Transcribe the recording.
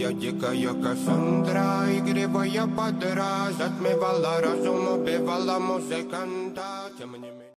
Моя дикая Кассандра, игривая подра Затмевала разум, убивала музыканта Тем не менее.